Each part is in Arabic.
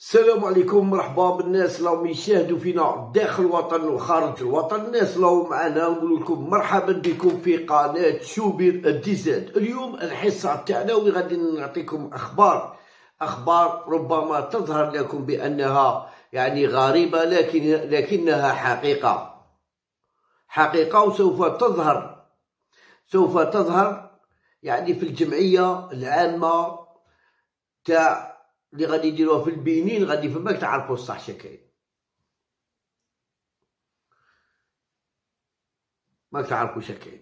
السلام عليكم مرحبا بالناس راهم يشاهدوا فينا داخل الوطن وخارج الوطن. الناس راهم معنا نقول لكم مرحبا بكم في قناة شوبير الديزاد. اليوم الحصة تاعنا وغادي نعطيكم أخبار. أخبار ربما تظهر لكم بأنها يعني غريبة لكن لكنها حقيقة. حقيقة وسوف تظهر. سوف تظهر يعني في الجمعية العامة تاع اللي غادي يديروها في البنين غادي فماك تعرفوا الصح شكاين ما تعرفوا شكاين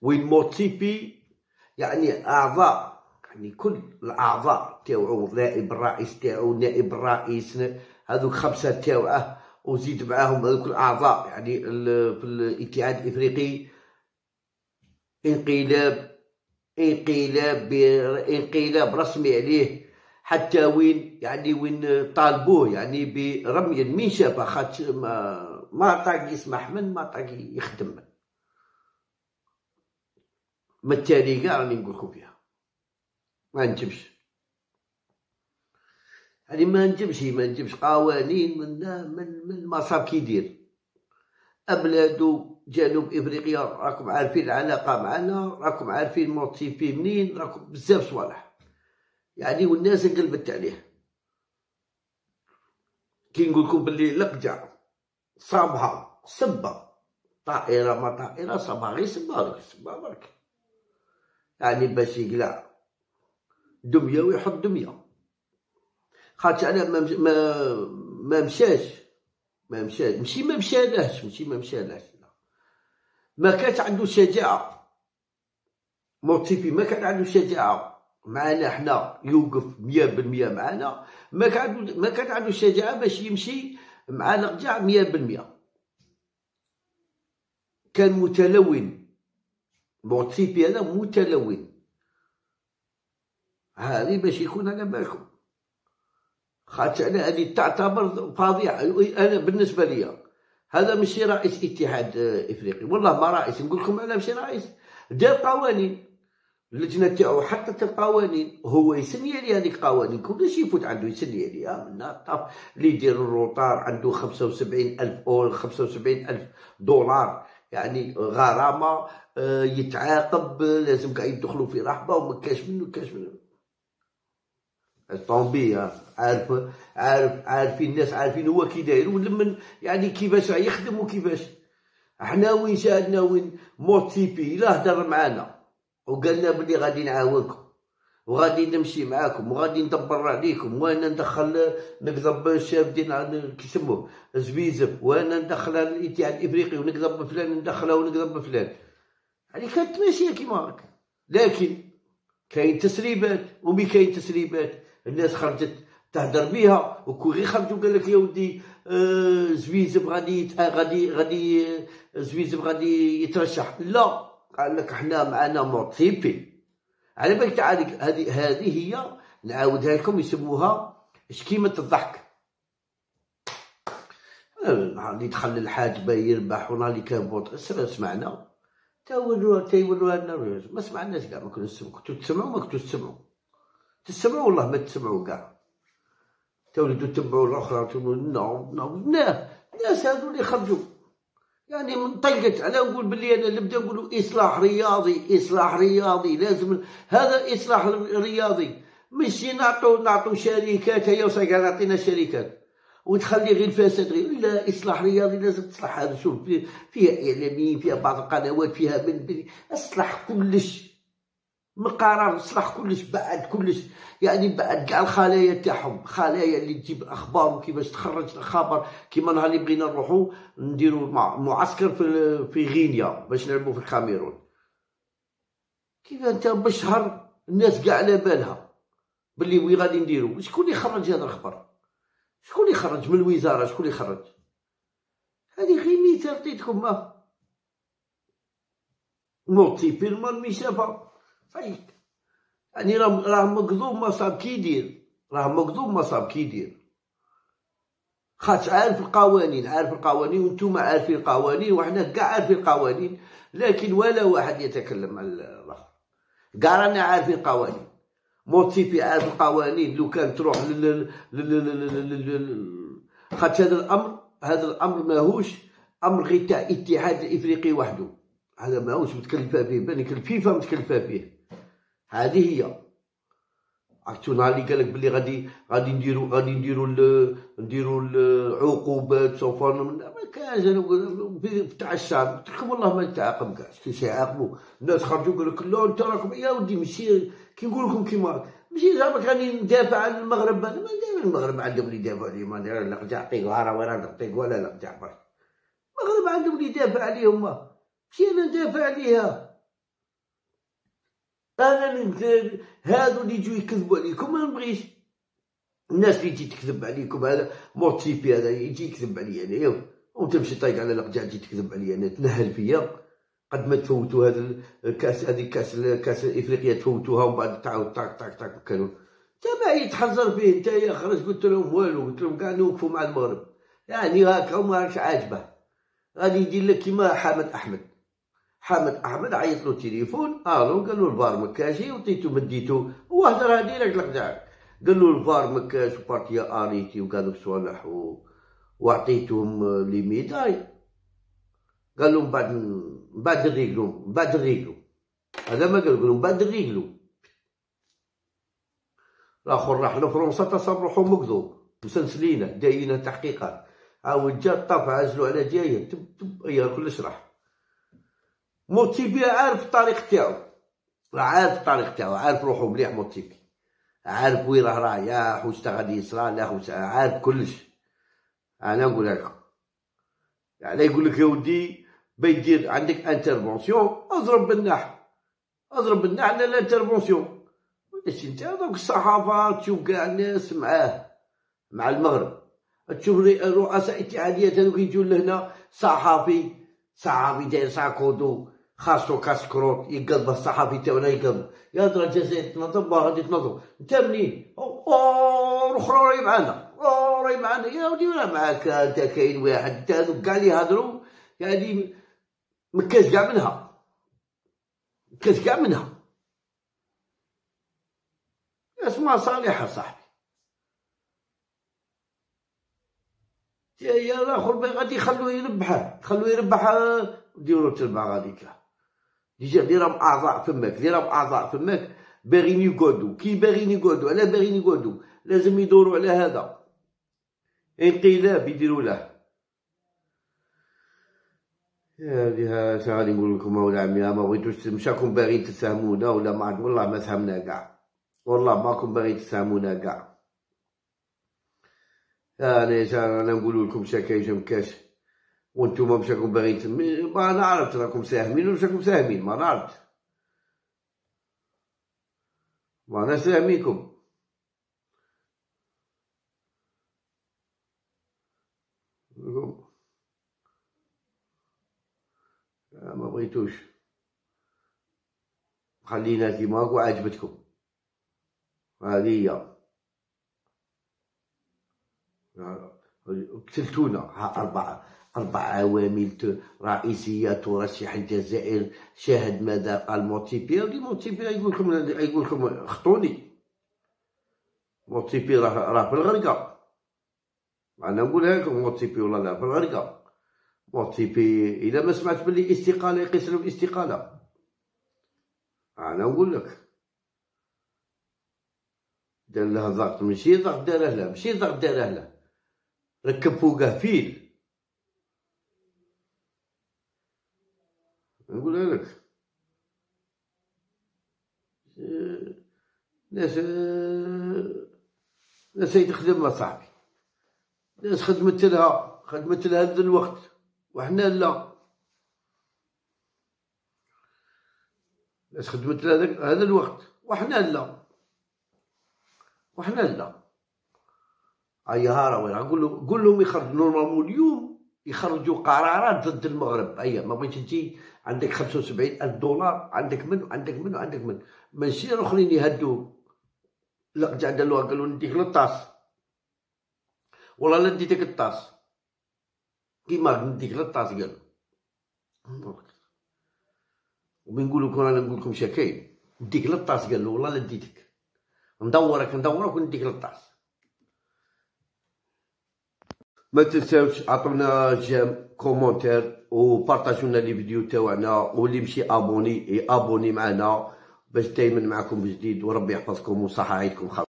وين موتيبي يعني أعضاء يعني كل الأعضاء تاوعو نائب الرئيس تاعو نائب الرئيس هذوك خمسة تاوعة وزيد معاهم هذوك الأعضاء يعني في الاتحاد الإفريقي. انقلاب انقلاب انقلاب رسمي عليه. حتى وين يعني وين طالبوه يعني برمي المنشفة خاطر ما ما طاق يسمح من ما طاق يخدم. من ما التالي كاع راني نقول لكم فيها. ما نجمش. يعني ما نجمش ما نجمش. قوانين من من من المصاب كي يدير. أبلادو جنوب إفريقيا راكم عارفين العلاقة معنا راكم عارفين موتيفي منين راكم بزاف صوالح. يعني والناس انقلبت عليه كي نقول لكم باللي لقجع صابها صبة طائرة ما طائرة صابها غير صبها لك صبها برك. يعني باش يقلع دمية ويحط دمية. خاطر أنا ما ما ما مشاش. ما مشاش. مشي ما مشالهش مشي ما مشالهش ما كانت عنده شجاعة. موتيفي ما كان عنده شجاعة. معنا حنا يوقف مية بالمية معنا ما كان ما كان عنده الشجاعة باش يمشي مع مية بالمية. كان متلون موتسيبي هذا متلون. هذه باش يكون على بالكم خاطر أنا هذه تعتبر فظيعة أنا بالنسبة لي هذا ماشي رئيس اتحاد إفريقي. والله ما رئيس نقول لكم أنا ماشي رئيس. دار قوانين. اللجنه تاعو حطت القوانين هو يسني لي هذيك القوانين كلشي يفوت عنده يسني عليها من الطرف اللي يدير الروطار عنده خمسة وسبعين ألف أو خمسة وسبعين ألف دولار. يعني غرامة آه، يتعاقب لازم كاع يدخلوا في رحبة وما كاش منه كاش منه. طومبي عارف عارف عارفين الناس عارفين هو كي داير ولمن يعني كيفاش يخدم وكيفاش. حنا وين شاهدنا وين؟ موتيبي لا هدر معانا. وقالنا بلي غادي نعاونكم وغادي نمشي معاكم وغادي ندبر عليكم وأنا ندخل نقضب الشاب ديالنا كيسموه زبيزب وأنا ندخل الاتحاد الإفريقي ونقضب فلان ندخله ونقضب فلان يعني كانت ماشية كيما هكا لكن كاين تسريبات ومي كاين تسريبات. الناس خرجت تهدر بها وكون غير خرجوا قال لك يا ودي آه زبيزب غادي غادي غادي زبيزب غادي يترشح. لا. قال لك إحنا معنا موتيبي على بالك تعالي هذه هذه هي نعاودها لكم يسموها شكيمة الضحك؟ نهار اللي دخل الحاج با يربح ونهار اللي كان بوط سمعنا؟ تاولوا تاولوا لنا ما سمعناش كاع ما كنا نسمعوا كنتو تسمعوا ما كنتو تسمعوا تسمعوا والله ما تسمعوا كاع. تولدوا تبعوا الأخرى تقولوا نو نو الناس هذو اللي خرجوا يعني منطقت على نقول باللي أنا نبدا نقول إصلاح رياضي إصلاح رياضي. لازم هذا إصلاح رياضي. ماشي نعطو نعطو شركات هي وصاي نعطينا شركات. وتخلي غير الفساد غير لا إصلاح رياضي لازم تصلح. هذا شوف فيها إعلاميين فيها بعض القنوات فيها من أصلح كلش. من قرار صلح كلش بعد كلش. يعني بعد كاع الخلايا تاعهم خلايا اللي تجيب الأخبار وكيفاش تخرج الخبر كيما نهار اللي بغينا نروحو نديرو معسكر في في غينيا باش نلعبو في الكاميرون. كيف أنت بشهر الناس كاع على بالها باللي وين غادي نديرو؟ شكون اللي خرج هذا الخبر؟ شكون اللي خرج من الوزارة؟ شكون اللي خرج؟ هذه غير مثال عطيتكم ما موتي في المال فايق يعني راه مكذوب مصاب كي يدير. راه مكذوب مصاب كي يدير. خاطر عارف القوانين عارف القوانين وأنتم عارفين القوانين وحنا كاع عارفين القوانين لكن ولا واحد يتكلم على الأخر. كاع رانا عارفين القوانين. موتيبي عارف القوانين لو كان تروح لل خاطر هذا الامر هذا الأمر ماهوش أمر غير تاع الاتحاد الافريقي وحده. هذا ماهوش متكلفة به بالك الفيفا متكلفة به هذه هي. عرفتو نهار اللي قالك بلي غادي غادي نديرو غادي نديرو نديرو العقوبات سوف ما كانش تاع الشعب والله ما تعاقب كاع كي يعاقبوا الناس خرجوا قالوا لا أنت راكم يا ودي ماشي كي نقول لكم كيما ماشي زعما غادي ندافع عن المغرب. أنا ما ندافع المغرب عندهم اللي يدافعوا عليهم. ما لا تعطيك هارا ولا نعطيك ولا لا تعرف المغرب عندهم اللي يدافع عليهم. ماشي أنا ندافع عليها. أنا هادو اللي يجوا يكذبوا عليكم ما نبغيش الناس اللي تجي تكذب عليكم هذا موتيبي هذا يجي يكذب عليا انايا وانت تمشي طايق على القجع تجي تكذب عليا أنا تنهل فيا. قد ما تفوتوا هذا الكاس هذه كاس كاس افريقيا تفوتوها ومن بعد تعاود طاق طاق طاق كانوا انت ما يتحذر فيه أنت يا خرج قلت لهم والو قلت لهم كاع نوقفوا مع المغرب. يعني هاكا وما راكش عاجبه. غادي يدير لك كيما حامد أحمد. حامد أحمد عيط له تليفون ألو قال له الفار ما كاش وطيتو مديتو. هو هضر هادي لك لقداك قال له الفار ما كاش وبارتيا اريتي وكذوك صوالح وعطيتهم لي ميداي. قال لهم بعد بعد الريقلو بعد الريقلو. هذا ما قال لهم بعد الريقلو. الآخر راح لفرنسا تصاب روحو مكذوب مسلسلينه دايرين تحقيقات. عاود جا طاف عزلو على جاية تب تب هي كلش راح موتيبي عارف الطريق تاعو. عارف الطريق تاعو عارف روحو مليح موتيبي عارف وين راه رايح واش غادي يصرى لا عارف كلش. أنا نقول لك يعني يقول لك يا ودي بيدير عندك انترفونسيون اضرب بالنح اضرب بالنح على الانترفونسيون واش أنت؟ هذوك الصحافة تشوف كاع الناس معاه مع المغرب. تشوف رؤساء اتحاديات هذوك يجوا لهنا صحافي صحافي داير ساكودو خاصو كاسكروت يقلب الصحافي تاعنا يقلب. يا درا الجزائر تنظم غادي تنظم انت منين؟ الاخرى راهي معانا. راهي معانا. يا ودي ولا معاك؟ انت كاين واحد. انت هذوك كاع اللي يهضروا يعني مكاش كاع منها. مكاش كاع منها. اسمها صالحة صاحبي. يا الآخر غادي يخلوه يربح يخلوه يربح ديرو تربح ديجا اللي راهم أعضاء فماك اللي راهم أعضاء فماك باغيين يقعدوا كي باغيين يقعدوا علاه باغيين يقعدوا لازم يدوروا على هذا. انقلاب يديروا له. هذه غادي نقول لكم أولاد عمي ما بغيتوش مشاكم باغيين تساهمونا ولا ما والله ما ساهمنا كاع. والله ماكم باغيين تساهمونا كاع. أنا أنا نقول لكم شكايش مكاش وأنتم مش راكم باغيين ما نعرف راكم ساهمين ولا راكم ساهمين ما نعرف ما أنا ساهميكم ما بغيتوش. خلينا كيما هاك وعجبتكم هذه هي. قتلتونا أربعة. أربع عوامل رئيسية ترشح الجزائر شاهد ماذا قال موتسيبي ولي موتسيبي يقول لكم يقول لكم خطوني. موتسيبي راه راه في الغرقة. أنا نقولها لكم موتسيبي والله لا في الغرقة. موتسيبي إذا ما سمعت بلي استقالة يقيس له الاستقالة أنا نقول لك. دار له ضغط ماشي ضغط داره له ماشي ضغط داره له ركب فوقه فيل. نقول لك ناس ناس تخدم صاحبي ناس خدمت لها خدمت لها هذا الوقت وحنا لا. ناس خدمت لها هذا الوقت وحنا لا. وحنا لا. هيا هارا وين قول قول لهم يخرجوا نورمالمون اليوم يخرجوا قرارات ضد المغرب. هيا ما بغيتش تجي عندك خمسة وسبعين ألف دولار. عندك من عندك من عندك من ماشي الآخرين يهدوا. لا جا قالوا قالوا نديك للطاس. والله لا نديتك الطاس. كيما نديك للطاس قالوا. نقولوا كون أنا نقول لكم شكاين نديك للطاس قال له والله لا نديتك. ندورك ندورك ونديك للطاس. ما تنساوش عطونا j'aime commentaire وبارطاجوا لنا les vidéos تاعنا واللي مشي abonné abonné معنا باش دائما معكم بجديد وربي يحفظكم وصحة عيدكم خير